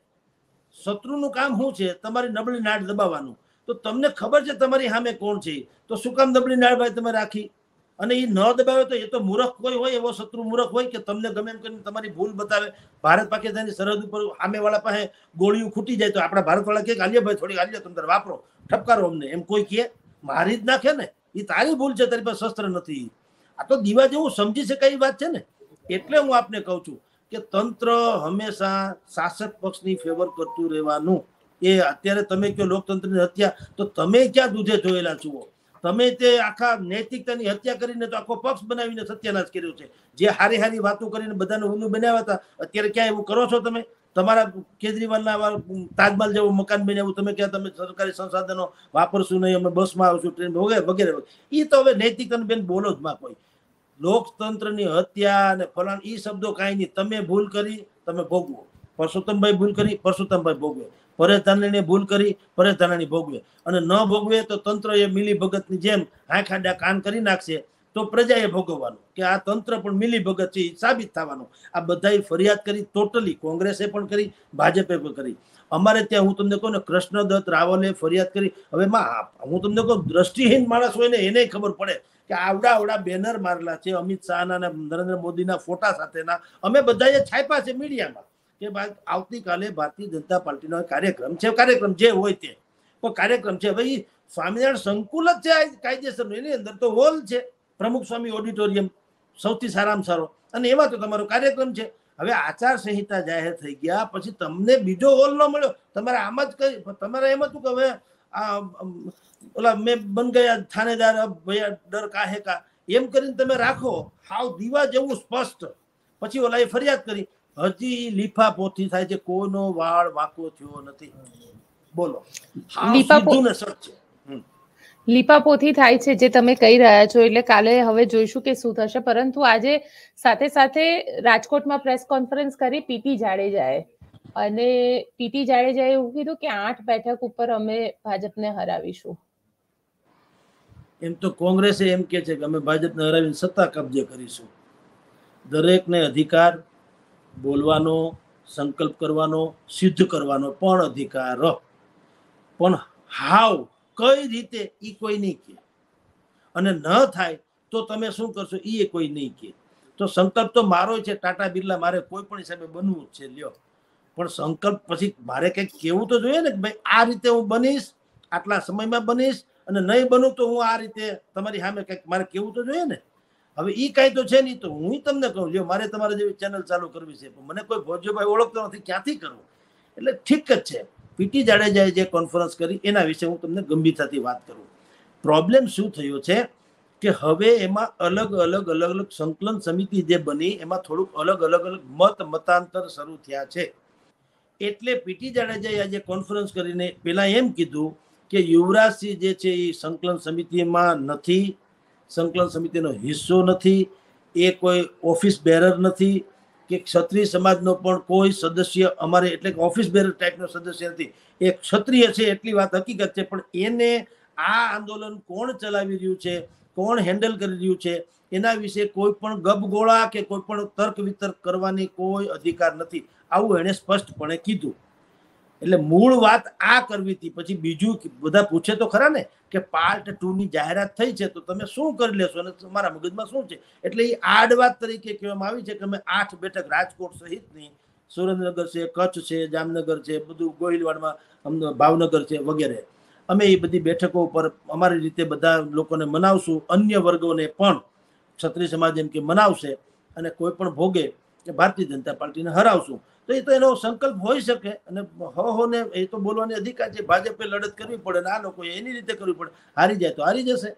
શત્રુનું કામ શું છે? તમારી નબળી નાડ દબાવવાનું. તો તમને ખબર છે તમારી સામે કોણ છે? તો શું કામ નબળી નાડ ભાઈ તમે રાખી? અને એ ન દબાવે તો એ તો મૂર્ખ કોઈ હોય, એવો શત્રુ મૂર્ખ હોય કે તમને ગમે એમ કરીને તમારી ભૂલ બતાવે. ભારત પાકિસ્તાનની સરહદ ઉપર સામેવાળા પાસે ગોળીઓ ખૂટી જાય તો આપણા ભારતવાળા કે, આલ્યો ભાઈ, થોડી આલ્યો, તમે વાપરો. ઠપકારો અમને. એમ કોઈ કહે, મારી જ નાખે ને. એ તારી ભૂલ છે, તારી પાસે શસ્ત્ર નથી. આ તો દીવા જેવું સમજી શકાય વાત છે ને. એટલે હું આપને કહું છું કે તંત્ર હંમેશા શાસક પક્ષની ફેવર કરતું રહેવાનું. એ અત્યારે તમે કહો લોકતંત્રની હત્યા, તો તમે ક્યાં દૂધે જોયેલા છો તમે તે આખા નૈતિકતાની હત્યા કરીને તો આખો પક્ષ બનાવીને સત્યાનાશ કર્યો છે. જે હારી હારી વાતો કરીને બધાને ઊંધું બનાવ્યા હતા અત્યારે ક્યાં એવું કરો છો તમે? તમારા કેજરીવાલના તાજમહાલ જેવું મકાન બનાવ્યું તમે ક્યાં તમે સરકારી સંસાધનો વાપરશું નહીં, અમે બસમાં આવશું, ટ્રેન વગેરે વગેરે એ તો હવે નૈતિકતાને બેન બોલો જ માં કોઈ. લોકતંત્રની હત્યા અને ફલાણ એ શબ્દો કાંઈ નહીં. તમે ભૂલ કરી, તમે ભોગવો. પરસોત્તમભાઈ ભૂલ કરી, પરસોત્તમભાઈ ભોગવે. પરેશ ભૂલ કરી પરેશ ભોગવે. અને ન ભોગવે તો તંત્ર એ મિલી ભગતની જેમ આંખ કાન કરી નાખશે તો પ્રજાએ ભોગવવાનું. કે આ તંત્ર પણ મિલી ભગત છે સાબિત થવાનું. આ બધાએ ફરિયાદ કરી ટોટલી કોંગ્રેસે પણ કરી, ભાજપે પણ કરી. અમારે ત્યાં હું તમને કહું ને, કૃષ્ણદત્ત રાવલે ફરિયાદ કરી. હવે માં હું તમને કહું, દ્રષ્ટિહીન માણસ હોય ને એને ખબર પડે કે આવડા આવડા બેનર મારેલા છે અમિત શાહના નરેન્દ્ર મોદીના ફોટા સાથેના. અમે બધાએ છાપ્યા છે મીડિયામાં. કે આવતીકાલે ભારતીય જનતા પાર્ટીનો કાર્યક્રમ છે, કાર્યક્રમ જે હોય તે. પણ કાર્યક્રમ છે, ભાઈ, સ્વામિનારાયણ સંકુલ જ છે કાયદેસર એની અંદર તો હોલ છે, પ્રમુખ સ્વામી ઓડિટોરિયમ, સૌથી સારામાં સારો. અને એમાં તો તમારો કાર્યક્રમ છે. હવે આચાર સંહિતા જાહેર થઈ ગયા, પછી તમને બીજો હોલ ન મળ્યો. તમારે આમ જ કઈ તમારે એમ હતું કે હવે આ ઓલા મેં બન ગયા થાનેદાર, ભૈયા, ડર કાહે કા. એમ કરીને તમે રાખો. હાવ દીવા જેવું સ્પષ્ટ. પછી ઓલા એ ફરિયાદ કરી. હજી લીફા પોથી થાય છે કોઈનો વાળ વાકો થયો નથી. બોલો. લીપાપોથી થાય છે જે તમે કહી રહ્યા છો એટલે કાલે હવે જોઈશું કે શું થશે. પરંતુ આજે સાથે સાથે રાજકોટમાં પ્રેસ કોન્ફરન્સ કરી પીટી જાડેજાએ. અને પીટી જાડેજાએ એવું કીધું કે આઠ બેઠક ઉપર અમે ભાજપને હરાવીશું. એમ તો કોંગ્રેસે એમ કે છે કે અમે ભાજપને હરાવીને સત્તા કબજે કરીશું. દરેકને અધિકાર બોલવાનો, સંકલ્પ કરવાનો, સિદ્ધ કરવાનો પણ અધિકાર. પણ હાવ કઈ રીતે એ કોઈ નહીં કે અને ન થાય તો તમે શું કરશો? એ કોઈ નહીં કે તો સંકલ્પ તો મારો છે, ટાટા બિરલા મારે કોઈ પણ હિસાબે બનવું છે, લ્યો. પણ સંકલ્પ પછી મારે કંઈક કેવું તો જોઈએ ને કે ભાઈ, આ રીતે હું બનીશ, આટલા સમયમાં બનીશ, અને નહીં બનું તો હું આ રીતે તમારી સામે કંઈક મારે કેવું તો જોઈએ ને? હવે એ તો છે નહીં તો હું તમને કહું જો મારે તમારા જેવી ચેનલ ચાલુ કરવી છે, પણ મને કોઈ ભોજ્યભાઈ ઓળખતો નથી, ક્યાંથી કરવું એટલે ઠીક જ છે. પીટી જાડેજાએ જે કોન્ફરન્સ કરી, એના વિશે હું તમને ગંભીરતાથી વાત કરું. પ્રોબ્લેમ શું થયો છે? કે હવે એમાં અલગ અલગ અલગ અલગ સંકલન સમિતિ જે બની, એમાં થોડુંક અલગ અલગ અલગ મત મતાંતર શરૂ થયા છે. એટલે પીટી જાડેજાએ આજે કોન્ફરન્સ કરીને પહેલાં એમ કીધું કે યુવરાજસિંહ જે છે એ સંકલન સમિતિમાં નથી સંકલન સમિતિનો હિસ્સો નથી, એ કોઈ ઓફિસ બેરર નથી, કે ક્ષત્રિય સમાજનો પણ કોઈ સદસ્ય અમારે એટલે કે ઓફિસ બેરર ટાઈપનો સદસ્ય નથી. એ ક્ષત્રિય છે એટલી વાત હકીકત છે, પણ એને આ આંદોલન કોણ ચલાવી રહ્યું છે, કોણ હેન્ડલ કરી રહ્યું છે, એના વિશે કોઈ પણ ગબગોળા કે કોઈ પણ તર્ક વિતર્ક કરવાની કોઈ અધિકાર નથી. આવું એણે સ્પષ્ટપણે કીધું. એટલે મૂળ વાત આ કરવી હતી. પછી બીજું બધા પૂછે તો ખરા ને કે પાર્ટ ટુ ની જાહેરાત થઈ છે, તો તમે શું કરી લેશો? અને તમારા મગજમાં શું છે? એટલે એ આડ વાત તરીકે કહેવામાં આવી છે કે અમે આઠ બેઠક રાજકોટ સહિતની, સુરેન્દ્રનગર છે, કચ્છ છે, જામનગર છે, બધું ગોહિલવાડમાં ભાવનગર છે વગેરે. અમે એ બધી બેઠકો ઉપર અમારી રીતે બધા લોકોને મનાવશું, અન્ય વર્ગોને પણ ક્ષત્રિય સમાજ એમ કે મનાવશે અને કોઈ પણ ભોગે ભારતીય જનતા પાર્ટીને હરાવશું. તો એ તો એનો સંકલ્પ હોઈ શકે અને હ હોને એ તો બોલવાની અધિકાર છે. ભાજપે લડત કરવી પડે અને આ લોકો એની રીતે કરવી પડે. હારી જાય તો હારી જશે.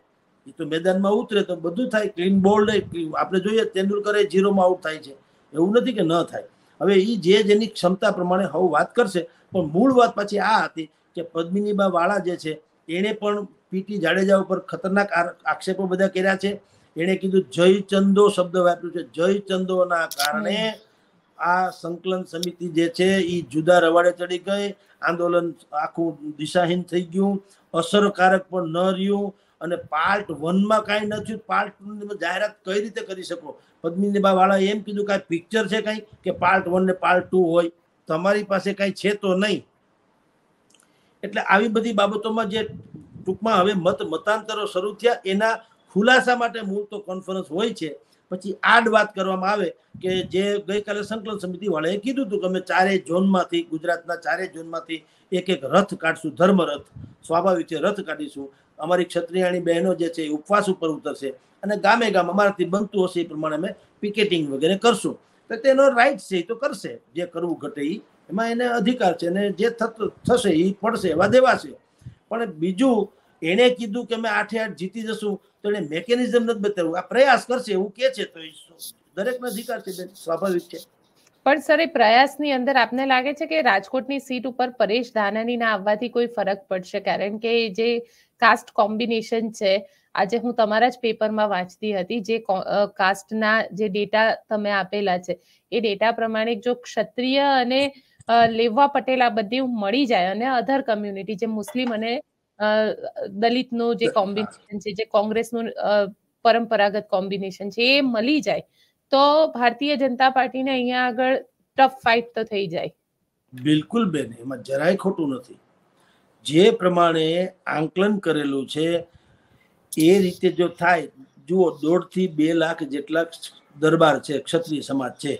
એ તો મેદાનમાં ઉતરે તો બધું થાય. ક્લીન બોલ્ડ આપણે જોઈએ તેંડુલકરે જીરોમાં આઉટ થાય છે. એવું નથી કે ન થાય. હવે એ જે જેની ક્ષમતા પ્રમાણે હવે વાત કરશે, પણ મૂળ વાત પછી આ હતી કે પદ્મિનીબા વાળા જે છે, એણે પણ પીટી જાડેજા ઉપર ખતરનાક આક્ષેપો બધા કર્યા છે. એણે કીધું જય ચંદો શબ્દ વાપર્યું છે. જય ચંદોના કારણે આ સંકલન સમિતિ જે છે એ જુદા રવાડે ચડી ગઈ. આંદોલન આખું દિશાહીન થઈ ગયું. અસરકારક પણ ન રહ્યું. અને પાર્ટ વનમાં કાંઈ ન થયું. પાર્ટ જાહેરાત કઈ રીતે કરી શકો? પદ્મિનીબા વાળા એમ કીધું કાંઈ પિક્ચર છે કાંઈ, કે પાર્ટ વન ને પાર્ટ ટુ હોય. તમારી પાસે કાંઈ છે તો નહીં. એટલે આવી બધી બાબતોમાં જે ટૂંકમાં હવે મત મતાંતરો શરૂ થયા, એના ખુલાસા માટે મૂળ તો કોન્ફરન્સ હોય છે. પછી આડ વાત કરવામાં આવે કે જે ગઈકાલે સંકલન સમિતિ વાળાએ કીધું હતું કે અમે ચારેય ઝોનમાંથી, ગુજરાતના ચારેય ઝોનમાંથી એક એક રથ કાઢશું ધર્મ રથ સ્વાભાવિક છે, રથ કાઢીશું. અમારી ક્ષત્રિયાણી બહેનો જે છે એ ઉપવાસ ઉપર ઉતરશે અને ગામે ગામ અમારાથી બનતું હશે એ પ્રમાણે અમે પિકેટિંગ વગેરે કરશું. તો તેનો રાઈટ છે એ તો કરશે. જે કરવું ઘટે એ એમાં એને અધિકાર છે અને જે થશે એ પડશે એવા દેવાશે પણ બીજું એણે કીધું કે અમે આઠે આઠ જીતી જશું, તો એને મેકેનિઝમ નથી બતાવ્યું. આ પ્રયાસ કરશે એવું કે છે તો દરેકનો અધિકાર છે સ્વાભાવિક છે. પણ સર, એ પ્રયાસની અંદર આપને લાગે છે કે રાજકોટની સીટ ઉપર પરેશ ધાનાની ના આવવાથી કોઈ ફરક પડશે? કારણ કે જે કાસ્ટ કોમ્બિનેશન છે, આજે હું તમારા જ પેપરમાં વાંચતી હતી, જે કાસ્ટના જે ડેટા તમે આપેલા છે, એ ડેટા પ્રમાણે જો ક્ષત્રિય અને લેવા પટેલ આ બધી મળી જાય અને અધર કમ્યુનિટી જે મુસ્લિમ અને દલિતનું જે કોમ્બિનેશન છે જે કોંગ્રેસનું પરંપરાગત કોમ્બિનેશન છે એ મળી જાય તો ભારતીય જનતા પાર્ટીને અહીંયા આગળ ટફ ફાઇટ તો થઈ જાય. બિલકુલ બેન એમાં જરાય ખોટું નથી. જે પ્રમાણે આંકલન કરેલું છે એ રીતે જો થાય જુઓ દોઢથી બે લાખ જેટલા દરબાર છે ક્ષત્રિય સમાજ છે.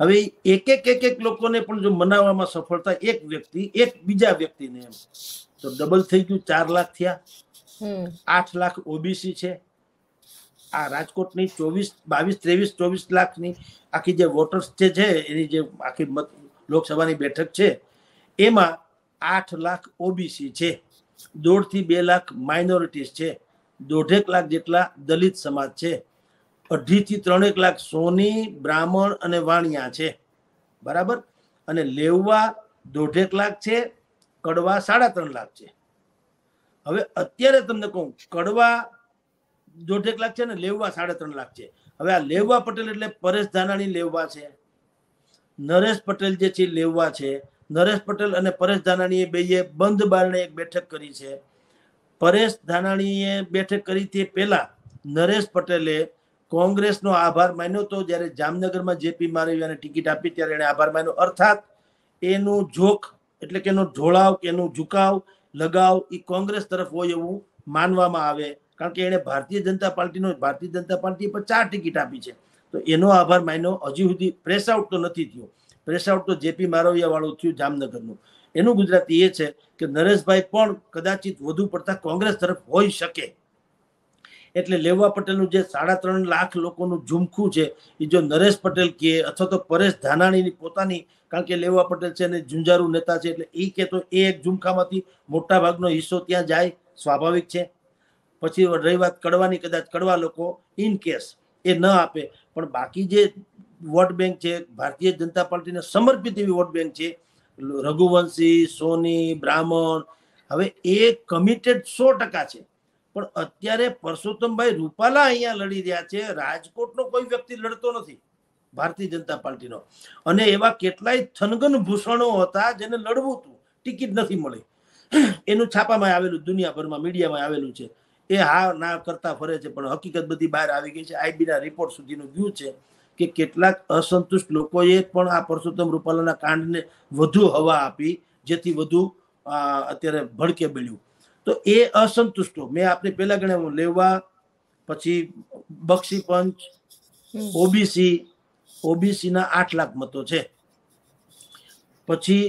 હવે એક એક એક એક લોકોને પણ જો મનાવવામાં સફળતા એક વ્યક્તિ એક બીજા વ્યક્તિને એમ. તો ડબલ થઈ ગયું ચાર લાખ થયા. આઠ લાખ ઓબીસી છે. આ રાજકોટની ચોવીસ બાવીસ ત્રેવીસ ચોવીસ લાખની આખી જે વોટર્સ જે છે એની જે આખી મત લોકસભાની બેઠક છે એમાં આઠ લાખ ઓબીસી છે. દોઢથી બે લાખ માઇનોરિટીઝ છે. દોઢેક લાખ જેટલા દલિત સમાજ છે. અઢી થી ત્રણેક લાખ સોની, બ્રાહ્મણ અને વાણિયા છે. બરાબર? અને લેવવા દોઢેક લાખ છે, કડવા સાડા ત્રણ લાખ છે. હવે અત્યારે તમને કહું, કડવા દોઢેક લાખ છે ને લેવવા સાડા ત્રણ લાખ છે. હવે આ લેવવા પટેલ એટલે પરેશ ધાનાણી લેવવા છે. નરેશ પટેલ જે છે લેવવા છે. નરેશ પટેલ અને પરેશ ધાનાણીએ બેએ બંધ બારણે એક બેઠક કરી છે. પરેશ ધાનાણીએ બેઠક કરી તે પહેલા નરેશ પટેલે કોંગ્રેસનો આભાર માન્યો તો જ્યારે જામનગરમાં જેપી મારવિયાને ટિકિટ આપી, ત્યારે એને આભાર માન્યો. અર્થાત, એનું જોખ એટલે કે એનો ઢોળાવ એનું ઝુકાવ, લગાવ એ કોંગ્રેસ તરફ હોય એવું માનવામાં આવે. કારણ કે એણે ભારતીય જનતા પાર્ટીનો, ભારતીય જનતા પાર્ટી પર ચાર ટિકિટ આપી છે. તો એનો આભાર માન્યો. હજી સુધી પ્રેસ આઉટ તો નથી થયો. પ્રેસ આઉટ તો જેપી મારવિયા વાળું થયું જામનગરનું. એનું ગુજરાતી એ છે કે નરેશભાઈ પણ કદાચિત વધુ પડતા કોંગ્રેસ તરફ હોઈ શકે. એટલે લેવા પટેલનું જે સાડા ત્રણ લાખ લોકોનું ઝુમખું છે એ જો નરેશ પટેલ કહે અથવા તો પરેશ ધાનાણીની પોતાની, કારણ કે લેવા પટેલ છે અને ઝુંઝારુ નેતા છે, એટલે એ કે તો એ એક ઝુમખામાંથી મોટા ભાગનો હિસ્સો ત્યાં જાય, સ્વાભાવિક છે. પછી રહી વાત કડવાની, કદાચ કડવા લોકો ઇન કેસ એ ન આપે, પણ બાકી જે વોટ બેંક છે, ભારતીય જનતા પાર્ટીને સમર્પિત એવી વોટ બેંક છે, રઘુવંશી, સોની, બ્રાહ્મણ, હવે એ કમિટેડ સો ટકા છે. પણ અત્યારે પરસોત્તમભાઈ રૂપાલા અહીંયા લડી રહ્યા છે. રાજકોટનો કોઈ વ્યક્તિ લડતો નથી ભારતીય જનતા પાર્ટીનો. અને એવા કેટલાય થનગન ભૂષણો હતા જેને લડવું હતું. ટિકિટ નથી મળી. એનું છાપામાં આવેલું, દુનિયાભરમાં મીડિયામાં આવેલું છે. એ હા ના કરતા ફરે છે, પણ હકીકત બધી બહાર આવી ગઈ છે. આઈબીના રિપોર્ટ સુધીનું ગયું છે કે કેટલાક અસંતુષ્ટ લોકોએ પણ આ પરસોત્તમ રૂપાલાના કાંડને વધુ હવા આપી, જેથી વધુ અત્યારે ભડકે બળ્યું તો એ અસંતુષ્ટો મેં આપને પહેલા ગણ્યા લેવા પછી બક્ષી પંચ ઓબીસી ઓબીસીના આઠ લાખ મતો છે. પછી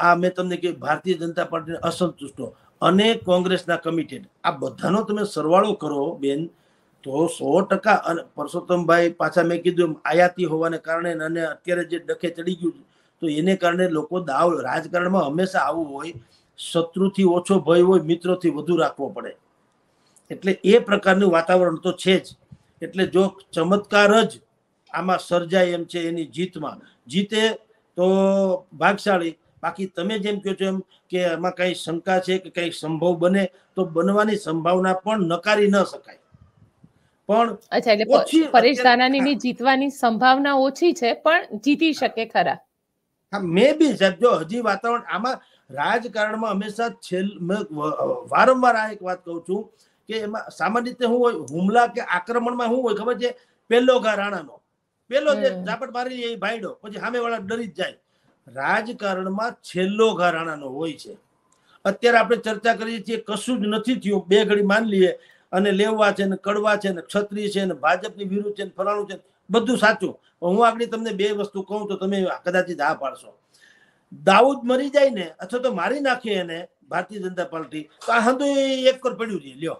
આ મેં તમને કે ભારતીય જનતા પાર્ટીને અસંતુષ્ટો અને કોંગ્રેસના કમિટેડ આ બધાનો તમે સરવાળો કરો બેન તો સો ટકા અને પરસોત્તમભાઈ પાછા મેં કીધું આયાતી હોવાને કારણે અને અત્યારે જે ડખે ચડી ગયું તો એને કારણે લોકો દાવ રાજકારણમાં હંમેશા આવું હોય. શત્રુથી ઓછો ભય હોય મિત્રોથી વધુ રાખવો પડે. એટલે એ પ્રકારનું વાતાવરણ તો છે જ. એટલે જો ચમત્કાર જ આમાં સર્જાય એમ છે એની જીતમાં. જીતે તો ભાગશાળી. બાકી તમે જેમ કહો છો એમ કે એમાં કઈ શંકા છે કે કઈ સંભવ બને તો બનવાની સંભાવના પણ નકારી ન શકાય. પણ અચ્છા એટલે પરેશ દાનાની જીતવાની સંભાવના ઓછી છે પણ જીતી શકે ખરા. મે બી સાહેબ જો હજી વાતાવરણ આમાં રાજકારણમાં હંમેશા છેલ વારંવાર આ એક વાત કહું છું કે એમાં સામાન્ય રીતે શું હોય હુમલા કે આક્રમણમાં શું હોય ખબર છે? પેલો ઘા રાણાનો પેલો જે ઝાપટ મારી એ ભાઈડો પછી સામે વાળા ડરી જ જાય. રાજકારણમાં છેલ્લો ઘા રાણાનો હોય છે. અત્યારે આપણે ચર્ચા કરીએ છીએ કશું જ નથી થયું. બે ઘડી માન લઈએ અને લેવા છે ને કડવા છે ને ક્ષત્રિય છે ને ભાજપની વિરુદ્ધ છે ને ફલાણું છે બધું સાચું. હું આગળ તમને બે વસ્તુ કહું તો તમે કદાચિત હા પાડશો. દાઉદ મરી જાય ને અથવા તો મારી નાખે એને ભારતીય જનતા પાર્ટી તો આ હંધુ એક કર પડ્યું છે લ્યો.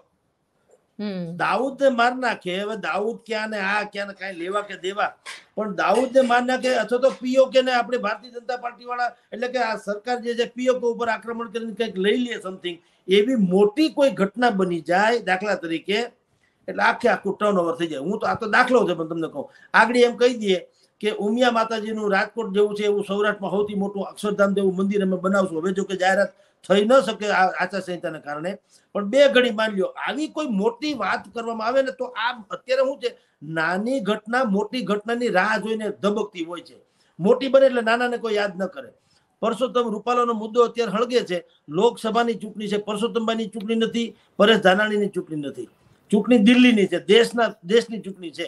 દાઉદ ને માર નાખે હવે દાઉદ ક્યાં ને આ ક્યાં ને કઈ લેવા કે દેવા. પણ દાઉદ ને માર નાખે અથવા તો પીઓ કે ને આપણે ભારતીય જનતા પાર્ટી વાળા એટલે કે આ સરકાર જે છે પીઓકે ઉપર આક્રમણ કરીને કંઈક લઈ લે સમથિંગ એવી મોટી કોઈ ઘટના બની જાય દાખલા તરીકે એટલે આખે આખું ટર્ન ઓવર થઈ જાય. હું તો આ તો દાખલો છે, પણ તમને કહું. આગળ એમ કહી દઈએ કે ઉમિયા માતાજીનું રાજકોટ જેવું છે, એવું સૌરાષ્ટ્રમાં સૌથી મોટું અક્ષરધામ જેવું મંદિર અમે બનાવશું. હવે જો કે જાહેરાત થઈ ન શકે આચાર સંહિતાને કારણે. પણ બે ઘડી માની લ્યો, આવી કોઈ મોટી વાત કરવામાં આવે ને તો આ અત્યારે શું છે? નાની ઘટના મોટી ઘટનાની રાહ જોઈને ધબકતી હોય છે. મોટી બને એટલે નાનાને કોઈ યાદ ન કરે. પરસોત્તમ રૂપાલાનો મુદ્દો અત્યારે હળગે છે. લોકસભાની ચૂંટણી છે. પરસોત્તમભાઈની ચૂંટણી નથી, પરેશ ધાનાણીની ચૂંટણી નથી. ચૂંટણી દિલ્હીની છે, દેશના, દેશની ચૂંટણી છે.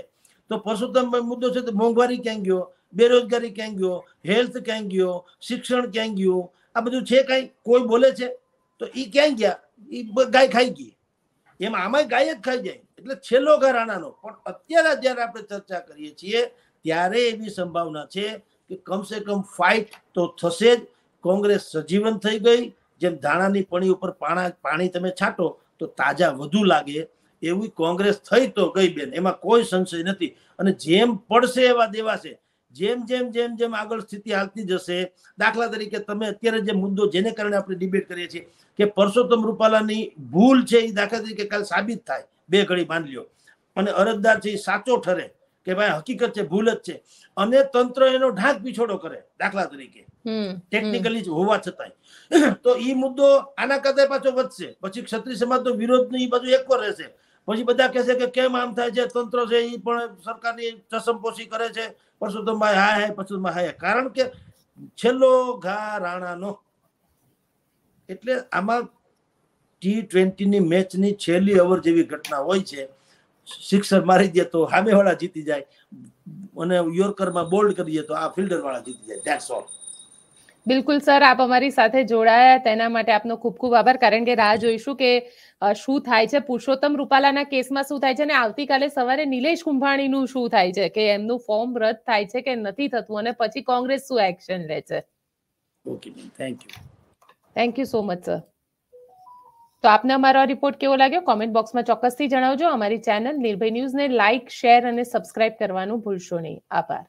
તો પરસોત્તમભાઈ મુદ્દો છે તો મોંઘવારી ક્યાં ગયો, બેરોજગારી ક્યાં ગયો, હેલ્થ ક્યાં ગયો, શિક્ષણ ક્યાં ગયું, આ બધું છે કાંઈ? કોઈ બોલે છે? તો એ ક્યાં ગયા? એ ગાય ખાઈ ગઈ. એમ આમાં ગાય જ ખાઈ જાય. એટલે છેલ્લો ઘરાણાનો પણ અત્યારે જ્યારે આપણે ચર્ચા કરીએ છીએ, ત્યારે એવી સંભાવના છે કે કમસે કમ ફાઇટ તો થશે જ. કોંગ્રેસ સજીવન થઈ ગઈ. જેમ ધાણાની પણી ઉપર પાણા, પાણી તમે છાંટો, તો તાજા વધુ લાગે. એવી કોંગ્રેસ થઈ તો ગઈ બેન એમાં કોઈ સંશય નથી. અને જેમ પડશે એવા દેવાશે જેમ જેમ જેમ જેમ આગળ સ્થિતિ હાલતી જશે દાખલા તરીકે તમે અત્યારે જે મુદ્દો જેને કારણે આપણે ડિબેટ કરીએ છીએ કે પરસોત્તમ રૂપાલાની ભૂલ છે એ દાખલા તરીકે કાલ સાબિત થાય બે ઘડી માની લ્યો. અને અરજદાર છે એ સાચો ઠરે કે ભાઈ હકીકત છે ભૂલ જ છે. અને તંત્ર એનો ઢાંક પીછોડો કરે દાખલા તરીકે. ટેકનિકલી હોવા છતાંય. તો એ મુદ્દો આના કરતા પાછો વધશે. પછી ક્ષત્રિય સમાજ તો વિરોધની બાજુ એકવાર રહેશે. પછી બધા કહેશે કે કેમ આમ થાય છે? તંત્ર છે એ પણ સરકારની ચસમપોશી કરે છે. પરસોત્તમભાઈ હા હે પરસોત્તમભાઈ હા કારણ કે છેલ્લો ઘા રાણાનો, એટલે આમાં ટી ટ્વેન્ટીની મેચની છેલ્લી ઓવર જેવી ઘટના હોય છે. સિક્સર મારી દે તો સામેવાળા જીતી જાય. અને યોર્કરમાં બોલ્ડ કરીએ તો આ ફિલ્ડર વાળા જીતી જાય. ધેટ્સ ઓલ બિલકુલ સર આપ અમારી સાથે જોડાયા. તેના માટે આપનો ખૂબ ખૂબ આભાર. કારણ કે રાહ જોઈશું કે શું થાય છે. પુરુષોત્તમ રૂપાલાના કેસમાં શું થાય છે અને આવતીકાલે સવારે નિલેશ કુંભાણીનું શું થાય છે? કે એમનું ફોર્મ રદ થાય છે કે નથી થતું? અને પછી કોંગ્રેસ શું એક્શન લે છે? Okay thank you. Thank you so much sir. તો આપને અમારો રિપોર્ટ કેવો લાગ્યો? કોમેન્ટ બોક્સમાં ચોક્કસથી જણાવજો. અમારી ચેનલ નિર્ભય ન્યૂઝને લાઇક શેર અને સબસ્ક્રાઇબ કરવાનું ભૂલશો નહીં. આભાર.